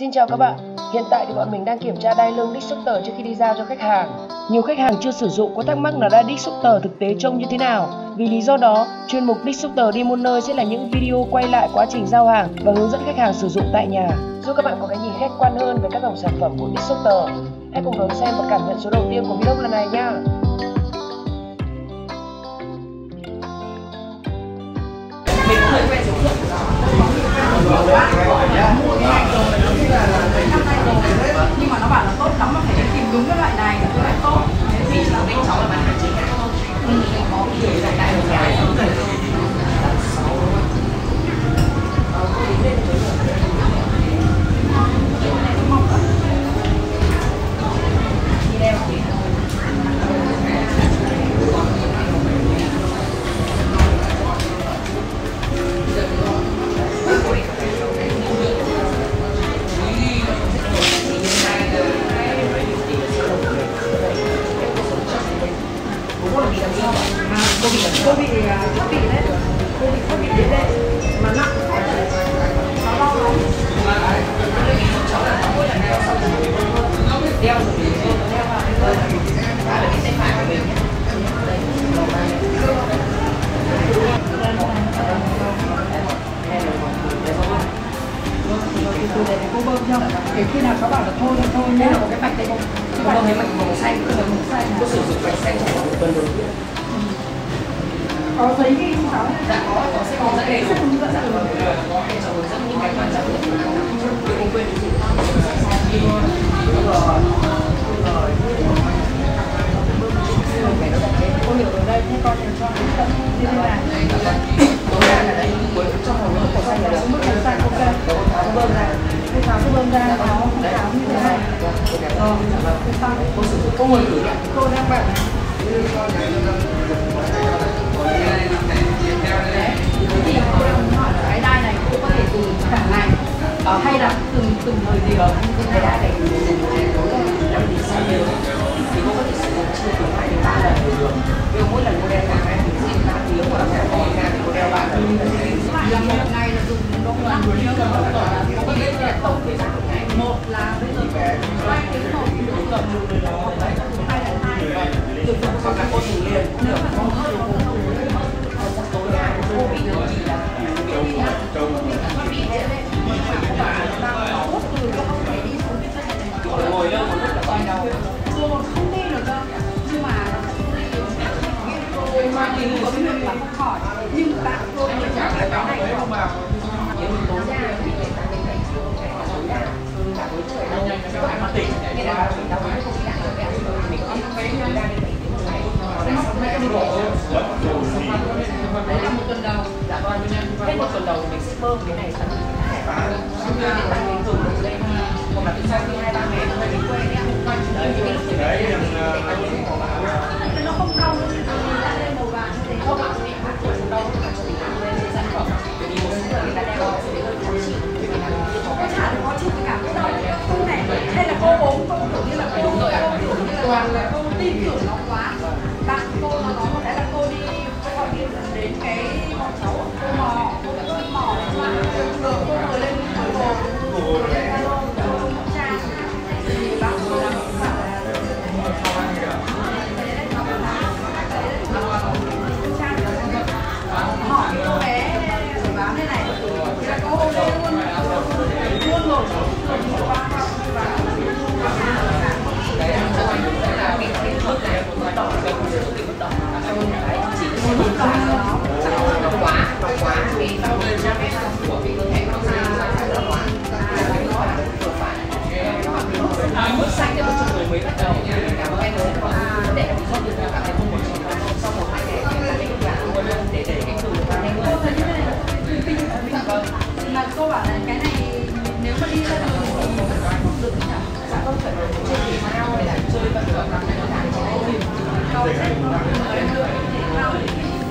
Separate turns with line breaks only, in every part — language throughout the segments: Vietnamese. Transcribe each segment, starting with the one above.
Xin chào các bạn, hiện tại thì bọn mình đang kiểm tra đai lưng đích trước khi đi giao cho khách hàng. Nhiều khách hàng chưa sử dụng có thắc mắc là đai đích thực tế trông như thế nào. Vì lý do đó, chuyên mục đích đi muôn nơi sẽ là những video quay lại quá trình giao hàng và hướng dẫn khách hàng sử dụng tại nhà, giúp các bạn có cái nhìn khách quan hơn về các dòng sản phẩm của đích. Hãy cùng đón xem và cảm nhận số đầu tiên của video lần này nha.
mình là mấy năm nay rồi nhưng mà nó bảo là tốt lắm mà phải đi tìm đúng cái loại này thì cái loại tốt vì là bên cháu là bạn phải chính hãng thôi có người giải đáp cô bị cô bị thoát vị đấy cô bị thoát vị đấy đấy mà nặng nó đau lắm đeo rồi đeo vào đây là cái tay phải của mình nhé từ đây cô bơm cho để khi nào cháu bảo là thôi thôi thôi nhé một cái bạch đây không cái mạch này mạch màu xanh cái màu xanh cô sử dụng bạch xanh của một tuần đầu tiên có giấy ghi không cháu? Dạ có, có sẽ có giấy sẽ hướng dẫn rồi. Có để cháu hướng dẫn những cái quan trọng nhất. Đừng không quên Cô hiểu rồi đây, con hiểu cho hướng dẫn như thế này. Tối ra là đấy, trong hồng nước màu xanh là. Mức màu xanh, ok. Cô bơm ra. Thế tháo cái bơm ra, nó không tháo như thế này. Rồi. Cô sử dụng, cô ngồi thử nhé. Cô đang bảo này. Từng thời điểm. cái đã này dùng năm thì sao nhiều thì cô có thể sử dụng chia từ hai đến ba lần nhưng mỗi lần cô đeo khoảng hai tiếng gì ba tiếng hoặc là cả một ngày thì cô đeo ba lần là một ngày là dùng đông lần nhưng mà có thể là tổng thời gian một ngày một là bây giờ hai tiếng một dùng cầm hai là mình đau không bị đặng được cái mình không thấy đang đi bảy tiếng một ngày đấy là một tuần đầu. Dạ vâng hết một tuần đầu mình sẽ bơm cái này cái này để tăng đến dùng được lên hoặc là sau khi hai ba ngày nó mình quên đấy đấy những cái lúc đấy cái này nếu mà đi ra đường thì không được nhỉ dạ không phải chơi thể thao hay là chơi vận động làm cái nào cái này cầu hết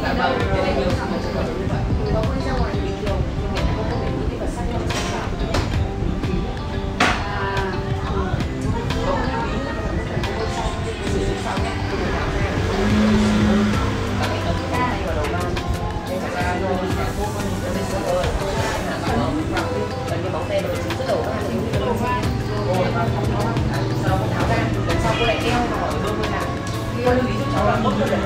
dạ vâng cái này nhiều thằng chơi như vậy có quên ra ngoài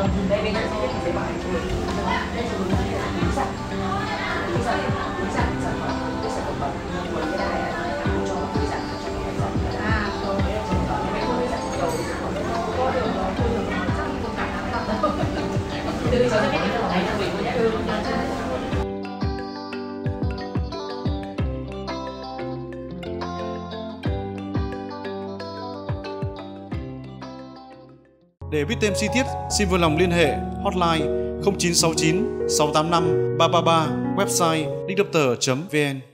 Um, maybe there's a different device. Để biết
thêm chi tiết, xin vui lòng liên hệ hotline 0969 685 333, website đíchdoctor.vn.